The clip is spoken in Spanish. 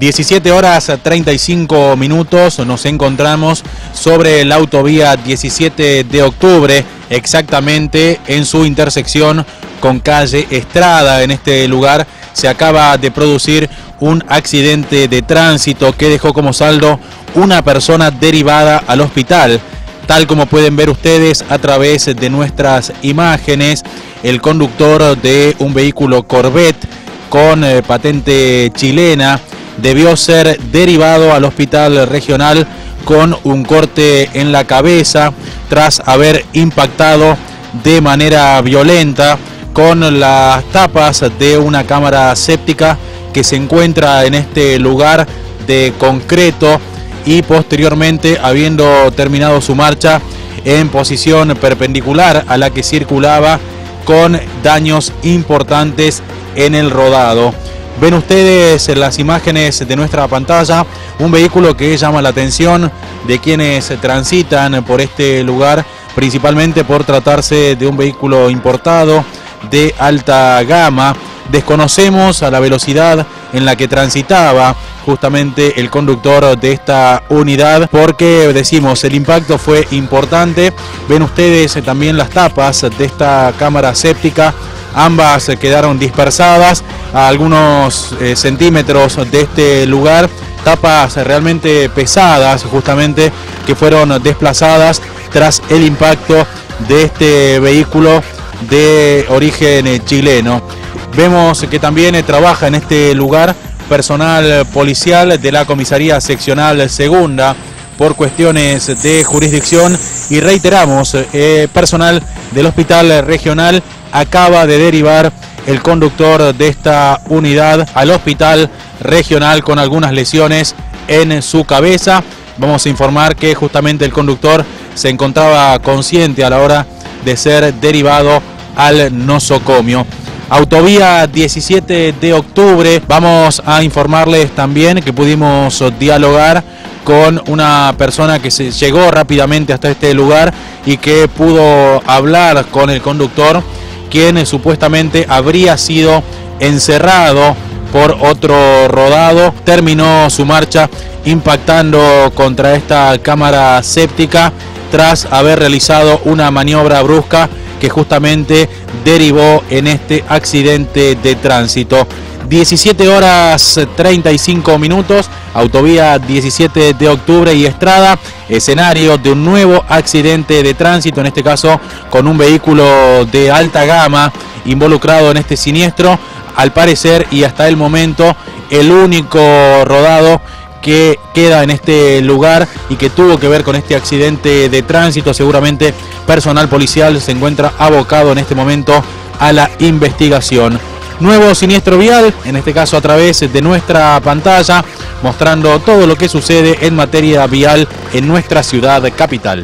17 horas 35 minutos nos encontramos sobre la autovía 17 de octubre, exactamente en su intersección con calle Estrada. En este lugar se acaba de producir un accidente de tránsito que dejó como saldo una persona derivada al hospital. Tal como pueden ver ustedes a través de nuestras imágenes, el conductor de un vehículo Corvette con eh, patente chilena debió ser derivado al hospital regional con un corte en la cabeza tras haber impactado de manera violenta con las tapas de una cámara séptica que se encuentra en este lugar de concreto y posteriormente habiendo terminado su marcha en posición perpendicular a la que circulaba con daños importantes en el rodado. Ven ustedes las imágenes de nuestra pantalla un vehículo que llama la atención de quienes transitan por este lugar, principalmente por tratarse de un vehículo importado de alta gama. Desconocemos a la velocidad en la que transitaba justamente el conductor de esta unidad porque decimos el impacto fue importante. Ven ustedes también las tapas de esta cámara séptica ambas quedaron dispersadas a algunos eh, centímetros de este lugar, tapas realmente pesadas justamente que fueron desplazadas tras el impacto de este vehículo de origen chileno. Vemos que también trabaja en este lugar personal policial de la comisaría seccional segunda por cuestiones de jurisdicción y reiteramos, eh, personal del hospital regional acaba de derivar el conductor de esta unidad al hospital regional con algunas lesiones en su cabeza. Vamos a informar que justamente el conductor se encontraba consciente a la hora de ser derivado al nosocomio. Autovía 17 de octubre, vamos a informarles también que pudimos dialogar con una persona que se llegó rápidamente hasta este lugar y que pudo hablar con el conductor quien supuestamente habría sido encerrado por otro rodado. Terminó su marcha impactando contra esta cámara séptica tras haber realizado una maniobra brusca que justamente derivó en este accidente de tránsito. 17 horas 35 minutos, autovía 17 de octubre y Estrada, escenario de un nuevo accidente de tránsito, en este caso con un vehículo de alta gama involucrado en este siniestro, al parecer y hasta el momento el único rodado que queda en este lugar y que tuvo que ver con este accidente de tránsito. Seguramente personal policial se encuentra abocado en este momento a la investigación nuevo siniestro vial, en este caso a través de nuestra pantalla, mostrando todo lo que sucede en materia vial en nuestra ciudad capital.